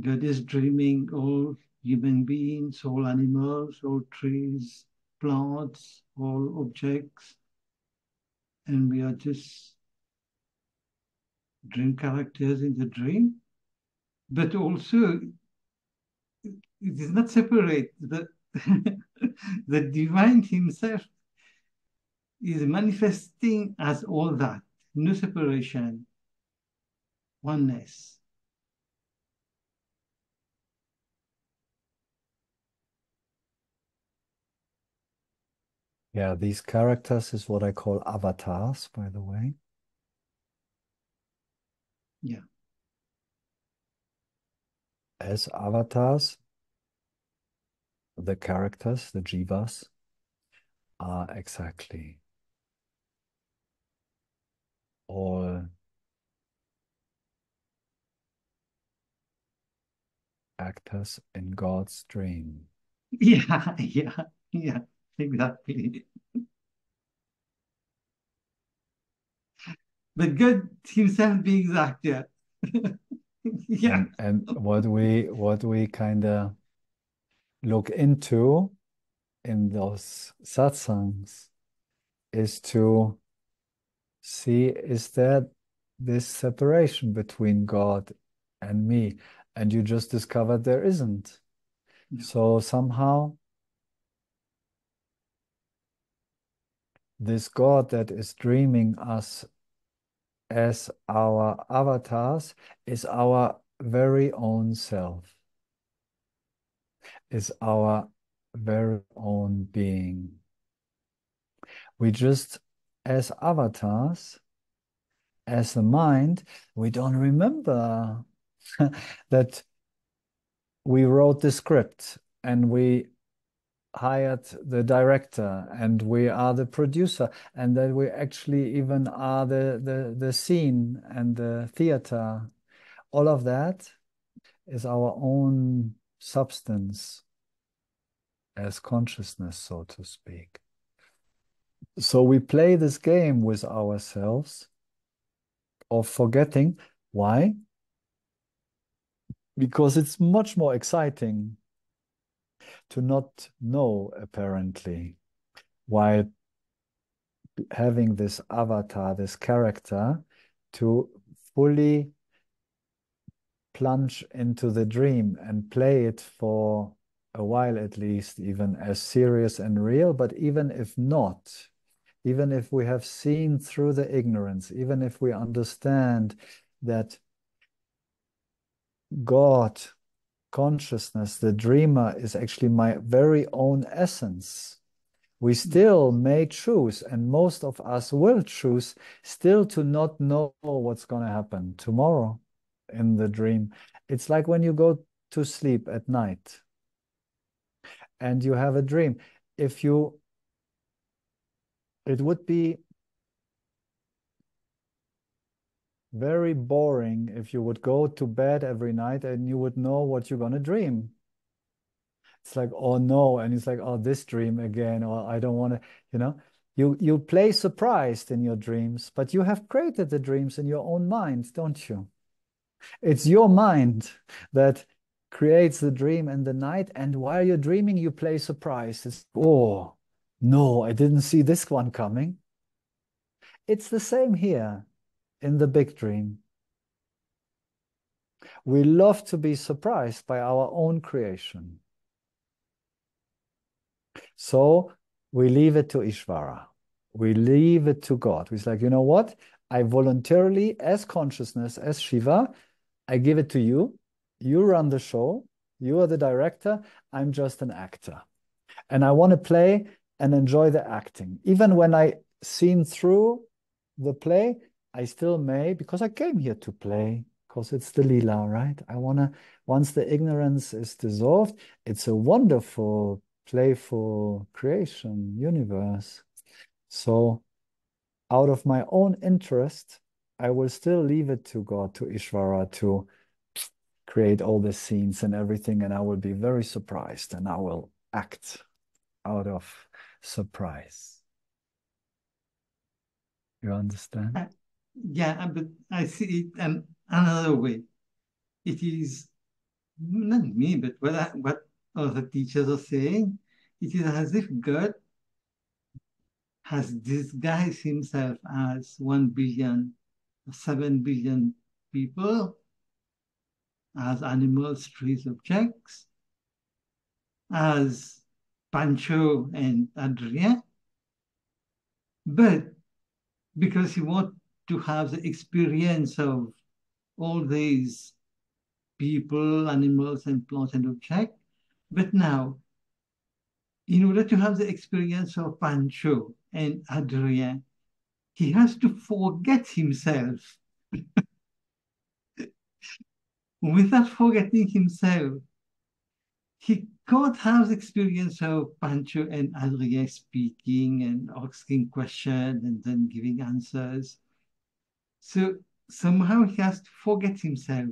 God is dreaming all human beings, all animals, all trees, plants, all objects, and we are just dream characters in the dream. But also, it is not separate. The, the divine himself is manifesting as all that, no separation, oneness. Yeah, these characters is what I call avatars, by the way. Yeah. As avatars, the characters, the jivas, are exactly all actors in God's dream. Yeah, yeah, yeah, exactly. But God himself being the actor. yeah. And, and what we what we kind of look into in those satsangs is to see is there this separation between God and me and you just discovered there isn't Yeah. so somehow this God that is dreaming us as our avatars is our very own self is our very own being. We just, as avatars, as the mind, we don't remember that we wrote the script and we hired the director and we are the producer and that we actually even are the, the, the scene and the theater. All of that is our own substance as consciousness, so to speak. So we play this game with ourselves of forgetting. Why? Because it's much more exciting to not know, apparently, while having this avatar, this character, to fully plunge into the dream and play it for a while at least, even as serious and real. But even if not, even if we have seen through the ignorance, even if we understand that God, consciousness, the dreamer, is actually my very own essence. We still may choose, and most of us will choose, still to not know what's going to happen tomorrow in the dream. It's like when you go to sleep at night and you have a dream. If you, it would be very boring if you would go to bed every night and you would know what you're going to dream. It's like, oh no. And it's like, oh, this dream again, or I don't want to, you know. You, you play surprised in your dreams, but you have created the dreams in your own mind, don't you? It's your mind that creates the dream in the night. And while you're dreaming, you play surprised. It's, oh, no, I didn't see this one coming. It's the same here in the big dream. We love to be surprised by our own creation. So we leave it to Ishvara. We leave it to God. We're like, you know what? I voluntarily, as consciousness, as Shiva, I give it to you. You run the show. You are the director. I'm just an actor. And I want to play and enjoy the acting. Even when I seen through the play, I still may, because I came here to play, because it's the lila, right? I want to, once the ignorance is dissolved, it's a wonderful, playful creation, universe. So out of my own interest, I will still leave it to God, to Ishvara, to create all the scenes and everything, and I will be very surprised and I will act out of surprise. You understand? Uh, Yeah, but I see it um, another way. It is not me, but what, I, what other teachers are saying, it is as if God has disguised himself as 1 billion, 7 billion people, as animals, trees, objects, as Pancho and Adrian, but because he wants to have the experience of all these people, animals, and plants and objects. But now, in order to have the experience of Pancho and Adrian, he has to forget himself. Without forgetting himself, he can't have the experience of Pancho and Adrian speaking and asking questions and then giving answers. So somehow he has to forget himself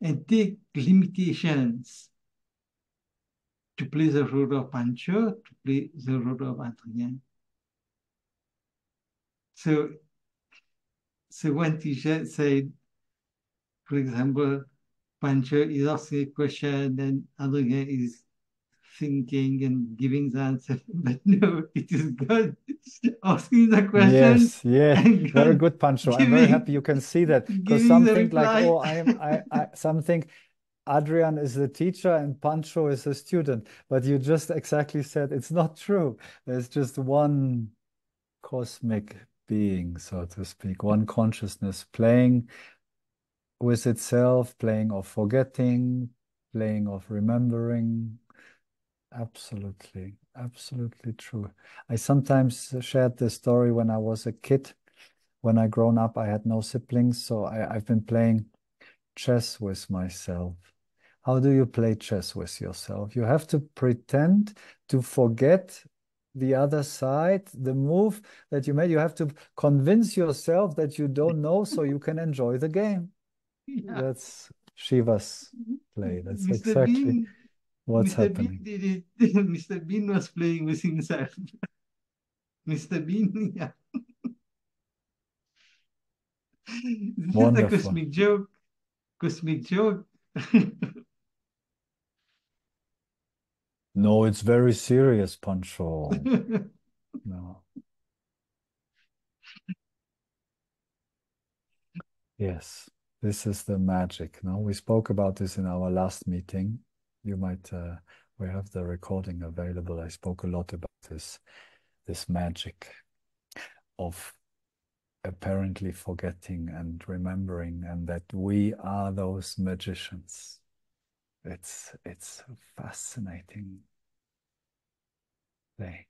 and take limitations to play the role of Pancho, to play the role of Adrian. So, so one teacher said, for example, Pancho is asking a question and Adrian is thinking and giving the answer. But no, it is God asking the question. Yes, yes. Very good, Pancho. I'm very happy you can see that. Because some think like, oh, I am I, I some think Adrian is the teacher and Pancho is the student. But you just exactly said it's not true. There's just one cosmic being, so to speak, one consciousness playing with itself, playing of forgetting, playing of remembering. Absolutely, absolutely true. I sometimes shared this story when I was a kid. When I grown up, I had no siblings, so I, I've been playing chess with myself. How do you play chess with yourself? You have to pretend to forget the other side, the move that you made. You have to convince yourself that you don't know so you can enjoy the game. Yeah. That's Shiva's mm-hmm. play. That's exactly what's Mr. happening. Bean did it. Mr. Bean was playing with himself. Mr. Bean, yeah. this Wonderful. is a cosmic joke. Cosmic joke. no, it's very serious, Pancho. no. Yes. This is the magic. No, we spoke about this in our last meeting. You might uh, we have the recording available. I spoke a lot about this this magic of apparently forgetting and remembering, and that we are those magicians. It's it's a fascinating thing.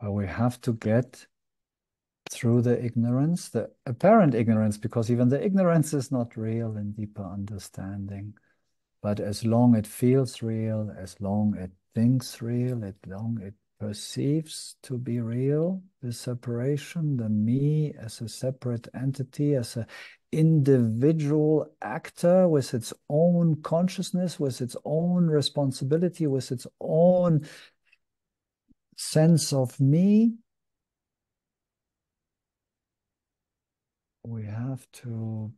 But we have to get through the ignorance, the apparent ignorance, because even the ignorance is not real in deeper understanding. But as long it feels real, as long it thinks real, as long it perceives to be real, the separation, the me as a separate entity, as an individual actor with its own consciousness, with its own responsibility, with its own sense of me, we have to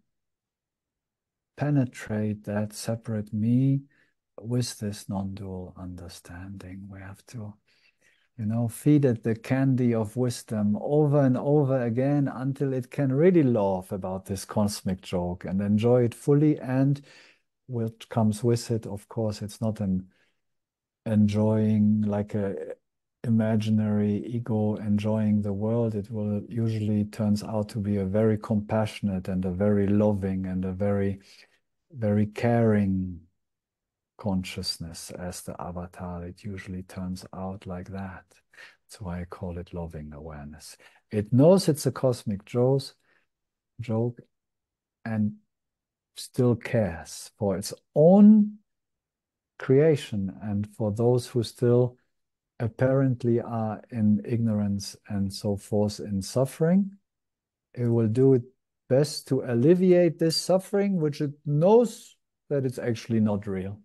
penetrate that separate me with this non-dual understanding. We have to, you know, feed it the candy of wisdom over and over again until it can really laugh about this cosmic joke and enjoy it fully. And what comes with it, of course, it's not an enjoying like a imaginary ego enjoying the world, it will usually turns out to be a very compassionate and a very loving and a very, very caring consciousness as the avatar. It usually turns out like that. That's why I call it loving awareness. It knows it's a cosmic joke, joke and still cares for its own creation and for those who still apparently are in ignorance and so forth in suffering, it will do it best to alleviate this suffering, which it knows that it's actually not real.